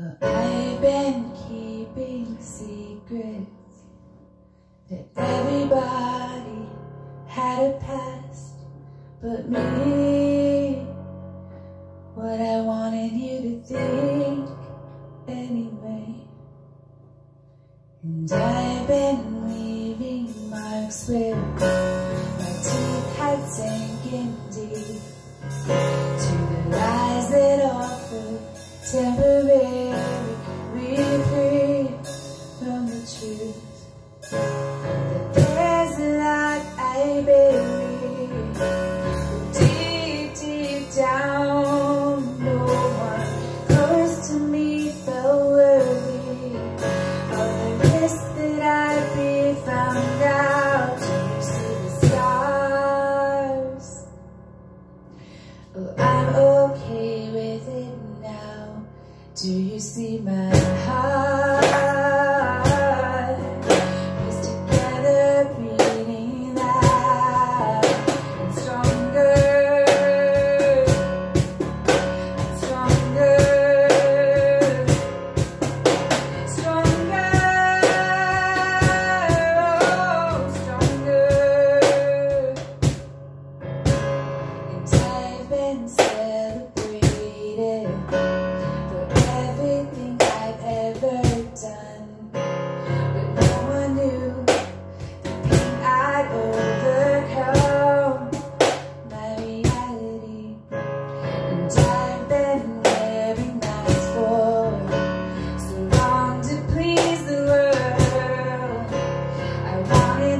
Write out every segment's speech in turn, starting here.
I've been keeping secrets that everybody had a past but me. What I wanted you to think anyway. And I've been leaving marks with my teeth had sank in deep to the lies that offered temporary Do you see my heart?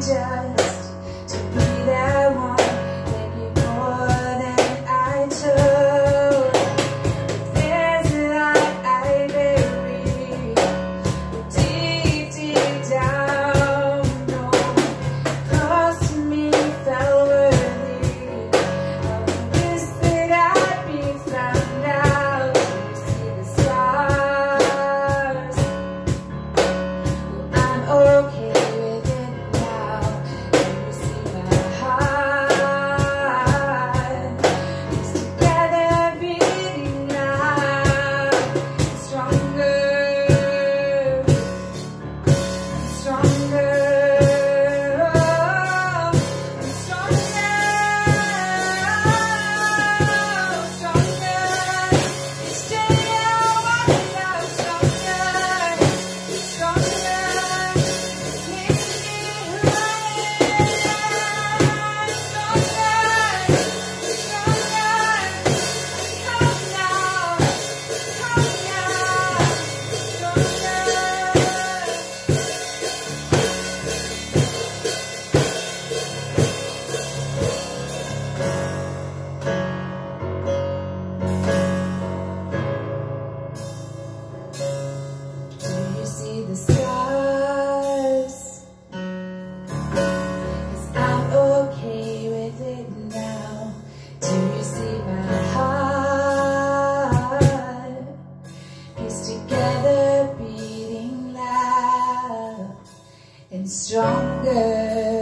Jaina. Amen.